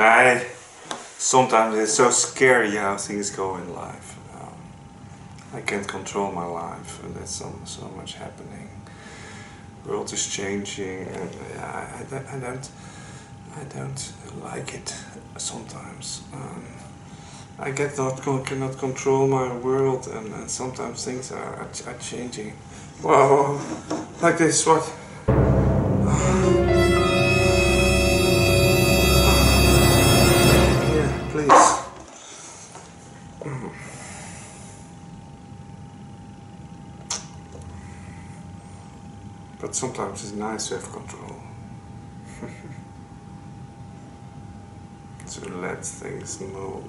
I sometimes it's so scary how things go in life. Um, I can't control my life, and there's so so much happening. World is changing, and I, I, don't- I don't I don't like it sometimes. Um, I get not cannot control my world, and, and sometimes things are, are, are changing. Whoa, like this. What? But sometimes it's nice to have control. to let things move.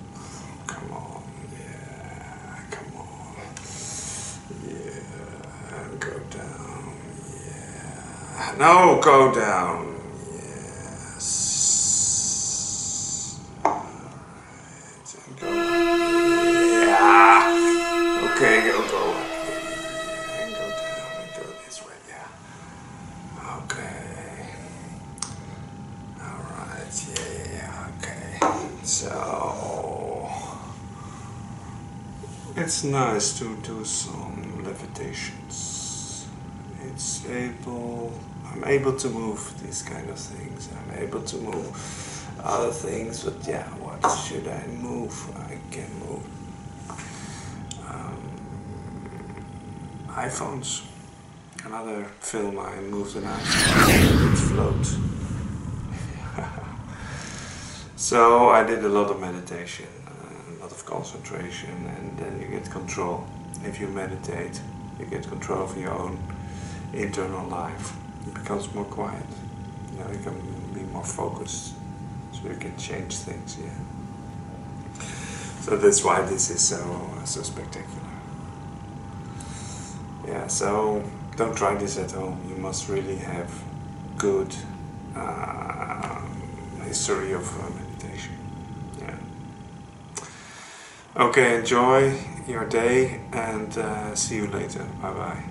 Come on, yeah, come on. Yeah, and go down. Yeah. No, go down. So it's nice to do some levitations. It's able I'm able to move these kind of things. I'm able to move other things, but yeah, what should I move? I can move um, iPhones. Another film I moved an iPhone. It float. So I did a lot of meditation, a lot of concentration, and then you get control. If you meditate, you get control of your own internal life. It becomes more quiet. You know, you can be more focused, so you can change things. Yeah. So that's why this is so so spectacular. Yeah. So don't try this at home. You must really have good. Uh, history of uh, meditation. Yeah. Okay, enjoy your day and uh, see you later. Bye bye.